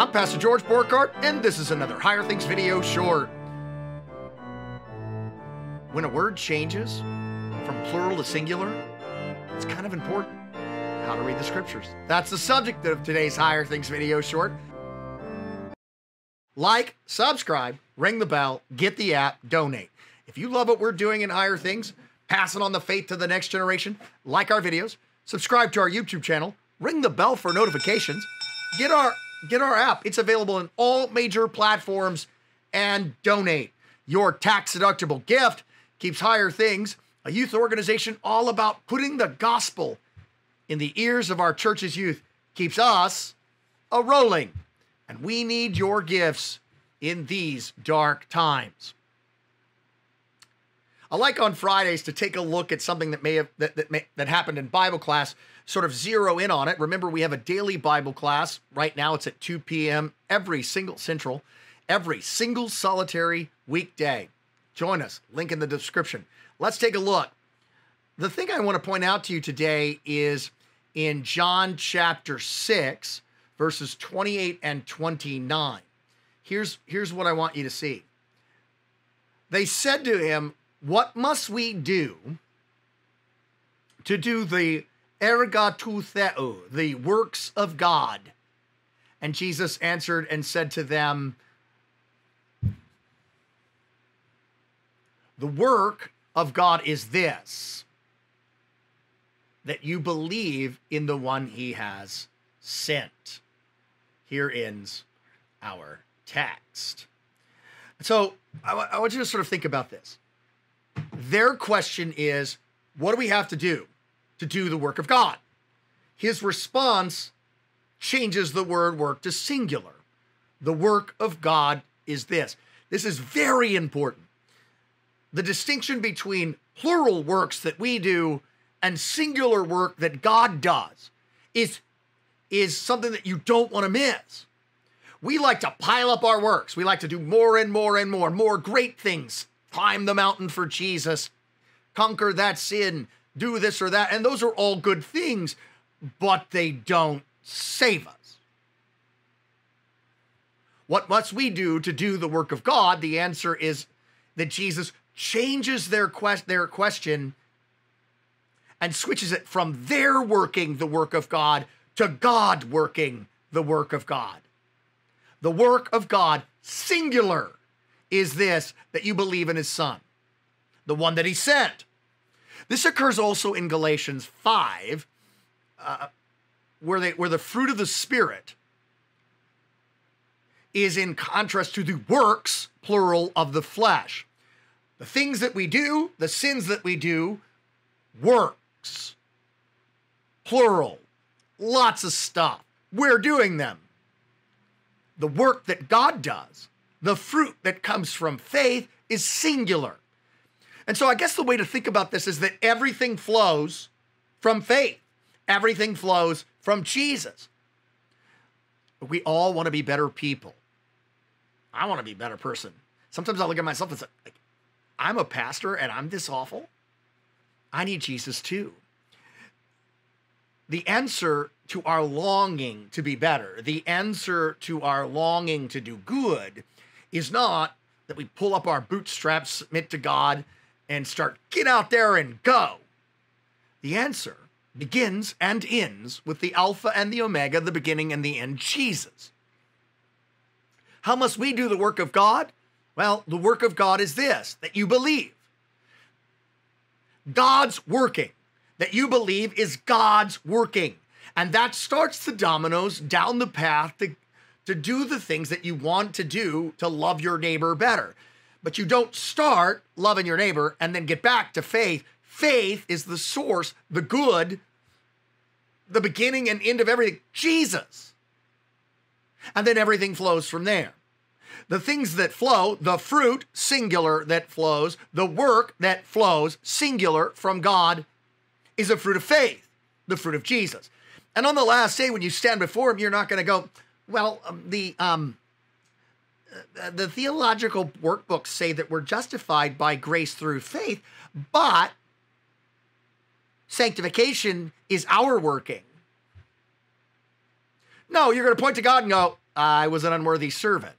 I'm Pastor George Borghardt, and this is another Higher Things video short. When a word changes from plural to singular, it's kind of important how to read the scriptures. That's the subject of today's Higher Things video short. Like, subscribe, ring the bell, get the app, donate. If you love what we're doing in Higher Things, passing on the faith to the next generation, like our videos, subscribe to our YouTube channel, ring the bell for notifications, get our get our app. It's available in all major platforms and donate. Your tax deductible gift keeps Higher Things, a youth organization all about putting the gospel in the ears of our church's youth, keeps us a rolling. And we need your gifts in these dark times. I like on Fridays to take a look at something that may have that that, may, that happened in Bible class, sort of zero in on it. Remember, we have a daily Bible class. Right now, it's at 2 p.m. every single central, every single solitary weekday. Join us. Link in the description. Let's take a look. The thing I want to point out to you today is in John chapter 6, verses 28 and 29. Here's, here's what I want you to see. They said to him, What must we do to do the ergatutheo, the works of God? And Jesus answered and said to them, The work of God is this that you believe in the one he has sent. Here ends our text. So I, I want you to sort of think about this. Their question is, what do we have to do to do the work of God? His response changes the word work to singular. The work of God is this. This is very important. The distinction between plural works that we do and singular work that God does is, is something that you don't want to miss. We like to pile up our works. We like to do more and more and more, more great things. Climb the mountain for Jesus, conquer that sin, do this or that. And those are all good things, but they don't save us. What must we do to do the work of God? The answer is that Jesus changes their, quest- their question and switches it from their working the work of God to God working the work of God. The work of God, singular, is this that you believe in his Son, the one that he sent. This occurs also in Galatians 5, uh, where, they, where the fruit of the Spirit is in contrast to the works, plural, of the flesh. The things that we do, the sins that we do, works, plural, lots of stuff. We're doing them the work that God does, the fruit that comes from faith, is singular. And so I guess the way to think about this is that everything flows from faith, everything flows from Jesus. We all want to be better people. I want to be a better person. Sometimes I look at myself and say, like, I'm a pastor and I'm this awful. I need Jesus too the answer to our longing to be better, the answer to our longing to do good, is not that we pull up our bootstraps, submit to God, and start, get out there and go. The answer begins and ends with the Alpha and the Omega, the beginning and the end, Jesus. How must we do the work of God? Well, the work of God is this that you believe. God's working that you believe is God's working. And that starts the dominoes down the path to, to do the things that you want to do to love your neighbor better. But you don't start loving your neighbor and then get back to faith. Faith is the source, the good, the beginning and end of everything, Jesus. And then everything flows from there. The things that flow, the fruit, singular, that flows, the work that flows, singular, from God is a fruit of faith, the fruit of Jesus. And on the last day, when you stand before him, you're not going to go, well, um, the um, uh, the theological workbooks say that we're justified by grace through faith, but sanctification is our working. No, you're going to point to God and go, I was an unworthy servant.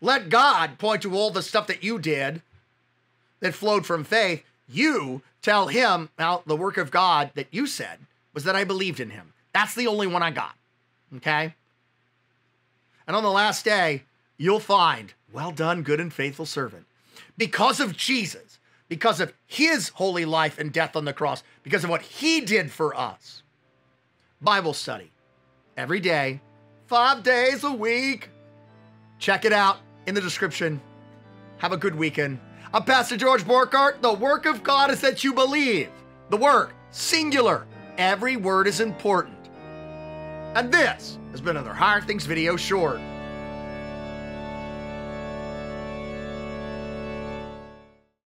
Let God point to all the stuff that you did that flowed from faith. You tell him now the work of God that you said was that I believed in him. That's the only one I got. Okay? And on the last day, you'll find, well done, good and faithful servant. Because of Jesus, because of his holy life and death on the cross, because of what he did for us. Bible study every day, five days a week. Check it out in the description. Have a good weekend. I'm Pastor George Borghardt. The work of God is that you believe. The work, singular. Every word is important. And this has been another Higher Things video short.